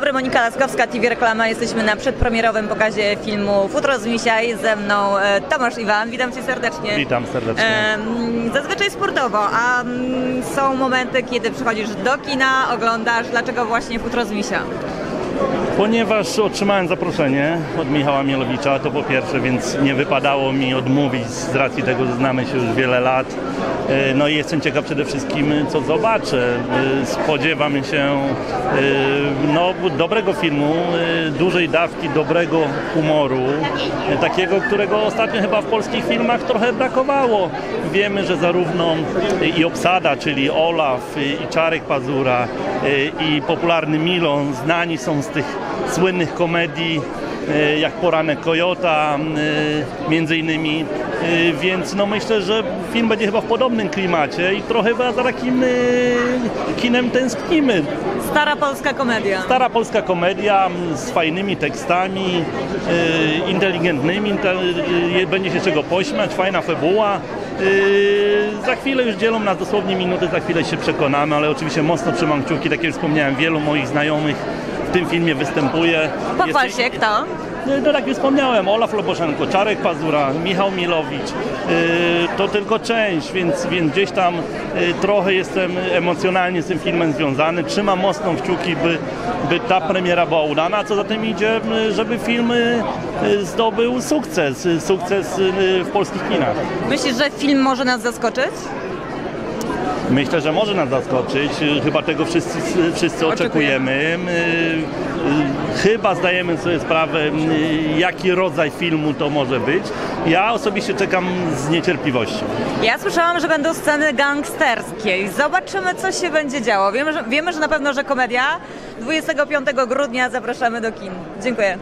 Monika Laskowska, TV Reklama. Jesteśmy na przedpremierowym pokazie filmu Futro z Misiaj. Ze mną e, Tomasz Iwan. Witam Cię serdecznie. Witam serdecznie. Zazwyczaj sportowo, a mm, są momenty, kiedy przychodzisz do kina, oglądasz. Dlaczego właśnie Futro z Misia? Ponieważ otrzymałem zaproszenie od Michała Mielowicza, to po pierwsze, więc nie wypadało mi odmówić z racji tego, że znamy się już wiele lat. E, No i jestem ciekaw przede wszystkim, co zobaczę. E, Spodziewam się e, no, dobrego filmu, dużej dawki dobrego humoru, takiego, którego ostatnio chyba w polskich filmach trochę brakowało. Wiemy, że zarówno i obsada, czyli Olaf, i Czarek Pazura, i popularny Milon znani są z tych słynnych komedii e, jak Poranek Kojota e, między innymi, E, więc no myślę, że film będzie chyba w podobnym klimacie i trochę za takim kinem tęsknimy. Stara polska komedia. Stara polska komedia z fajnymi tekstami, inteligentnymi, te, będzie się czego pośmiać, fajna febuła. Za chwilę już dzielą nas dosłownie minuty, za chwilę się przekonamy, ale oczywiście mocno trzymam kciuki, tak jak wspomniałem, wielu moich znajomych tym filmie występuje. Pochwal się, kto? no, tak jak wspomniałem, Olaf Loboszenko, Czarek Pazura, Michał Milowicz, yy, to tylko część, więc, więc gdzieś tam yy, trochę jestem emocjonalnie z tym filmem związany. Trzymam mocno kciuki, by, by ta premiera była udana, a co za tym idzie, żeby film yy, zdobył sukces, sukces w polskich kinach. Myślisz, że film może nas zaskoczyć? Myślę, że może nas zaskoczyć. Chyba tego wszyscy, wszyscy oczekujemy. Y, Chyba zdajemy sobie sprawę, y, jaki rodzaj filmu to może być. Ja osobiście czekam z niecierpliwością. Ja słyszałam, że będą sceny gangsterskie. Zobaczymy, co się będzie działo. Wiemy, że, wiemy, że na pewno, że komedia. 25 grudnia zapraszamy do kin. Dziękuję.